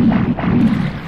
うん。